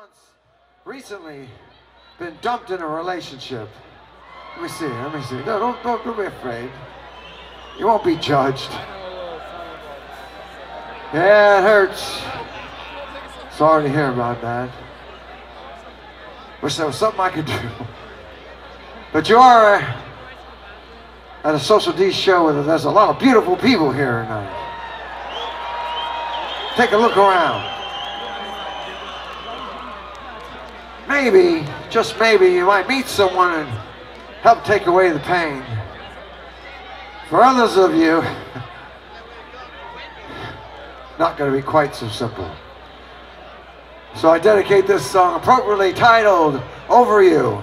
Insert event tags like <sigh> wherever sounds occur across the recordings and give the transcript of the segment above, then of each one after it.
months recently been dumped in a relationship. Let me see, let me see. No, don't, don't, don't be afraid. You won't be judged. Yeah, it hurts. Sorry to hear about that. Wish there was something I could do. But you are at a Social D show where there's a lot of beautiful people here tonight. Take a look around. Maybe, just maybe, you might meet someone and help take away the pain. For others of you, <laughs> not going to be quite so simple. So I dedicate this song appropriately titled Over You.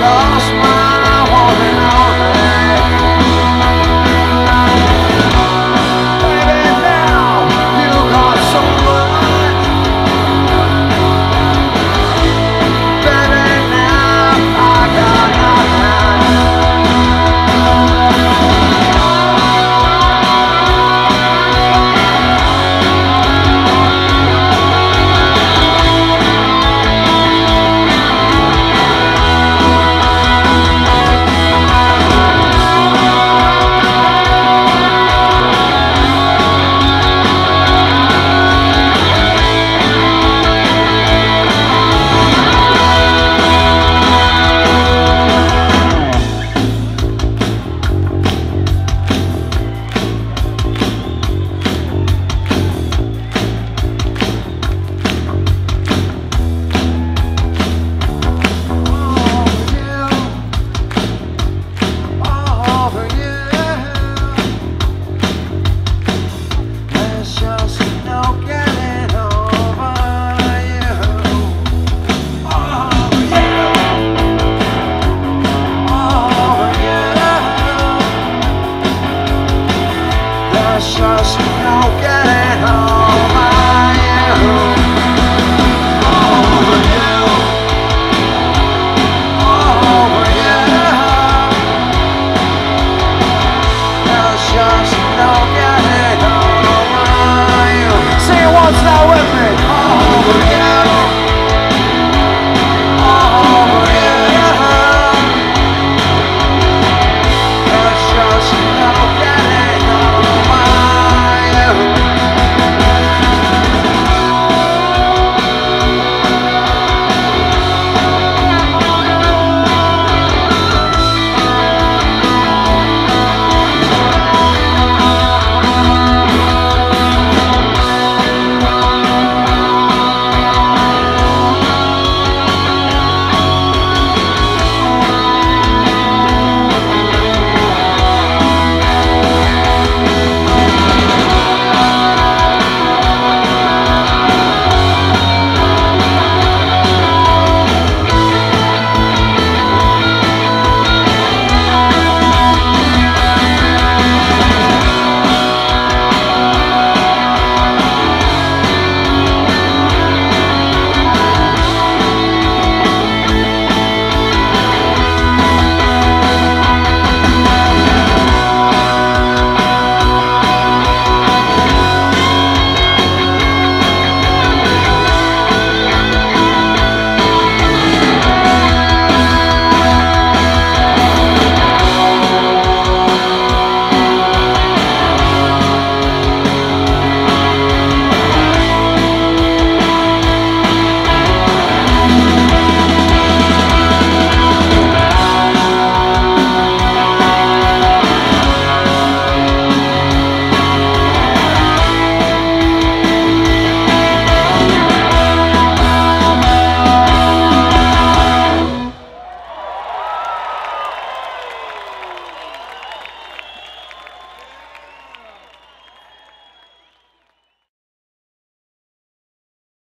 love. Jesus, no getting home. I over you, over you. Just. I am. Say it once.